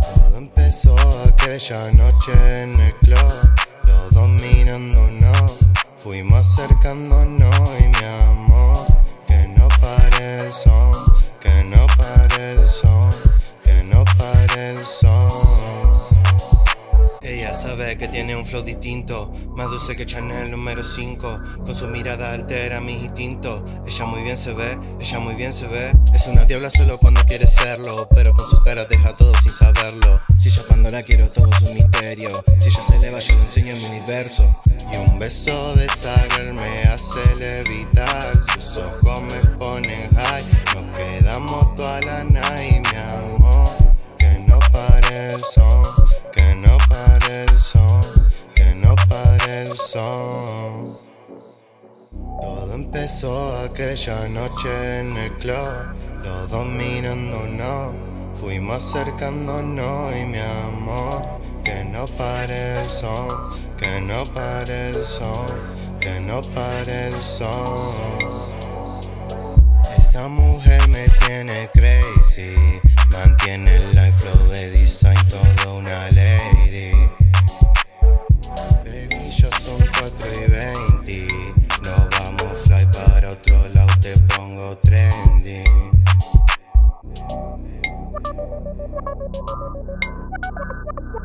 Todo empezó aquella noche en el club, los dos mirándonos, fuimos acercándonos y mi amor, Ella sabe que tiene un flow distinto, más dulce que Chanel número 5. Con su mirada altera mis instintos. Ella muy bien se ve, ella muy bien se ve. Es una diabla solo cuando quiere serlo, pero con su cara deja todo sin saberlo. Si yo cuando la quiero todo es un misterio. Si ella se eleva, yo le enseño mi universo. Y un beso de girl me hace levitar. Sus ojos me ponen high. Nos quedamos toda la night, pare el son, que no pare el son. Todo empezó aquella noche en el club, los dos mirándonos, fuimos acercándonos y mi amor, que no pare el son, que no pare el son, que no pare el son. Esa mujer me tiene crazy. Thank you.